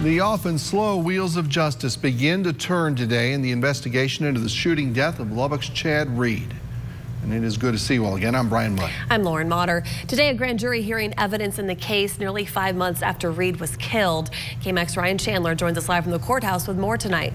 The often slow wheels of justice begin to turn today in the investigation into the shooting death of Lubbock's Chad Read. And it is good to see you all again. I'm Brian Mudd. I'm Lauren Motter. Today, a grand jury hearing evidence in the case nearly five months after Read was killed. KMAX Ryan Chandler joins us live from the courthouse with more tonight.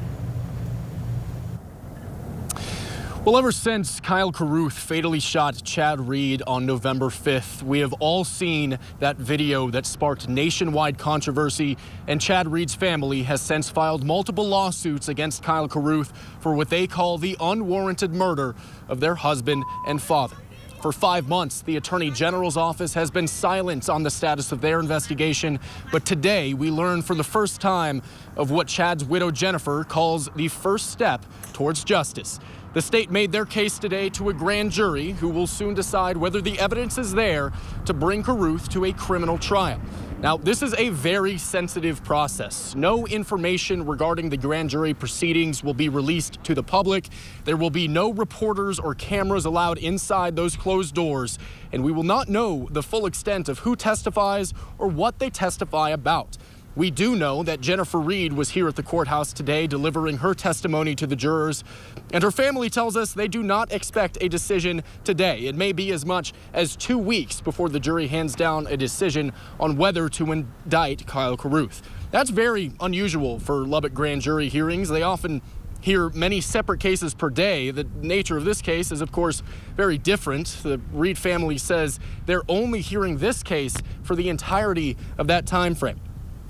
Well, ever since Kyle Carruth fatally shot Chad Read on November 5th, we have all seen that video that sparked nationwide controversy, and Chad Read's family has since filed multiple lawsuits against Kyle Carruth for what they call the unwarranted murder of their husband and father. For five months, the Attorney General's office has been silent on the status of their investigation, but today we learn for the first time of what Chad's widow Jennifer calls the first step towards justice. The state made their case today to a grand jury who will soon decide whether the evidence is there to bring Carruth to a criminal trial. Now, this is a very sensitive process. No information regarding the grand jury proceedings will be released to the public. There will be no reporters or cameras allowed inside those closed doors, and we will not know the full extent of who testifies or what they testify about. We do know that Jennifer Read was here at the courthouse today delivering her testimony to the jurors, and her family tells us they do not expect a decision today. It may be as much as two weeks before the jury hands down a decision on whether to indict Kyle Carruth. That's very unusual for Lubbock grand jury hearings. They often hear many separate cases per day. The nature of this case is, of course, very different. The Read family says they're only hearing this case for the entirety of that time frame.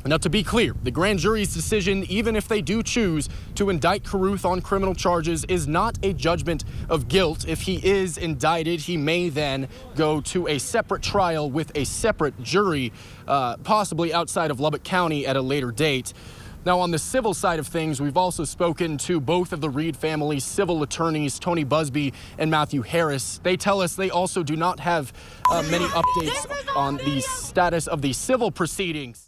Now, to be clear, the grand jury's decision, even if they do choose to indict Carruth on criminal charges, is not a judgment of guilt. If he is indicted, he may then go to a separate trial with a separate jury, uh, possibly outside of Lubbock County at a later date. Now, on the civil side of things, we've also spoken to both of the Read family's civil attorneys, Tony Buzbee and Matthew Harris. They tell us they also do not have uh, many updates on the status of the civil proceedings.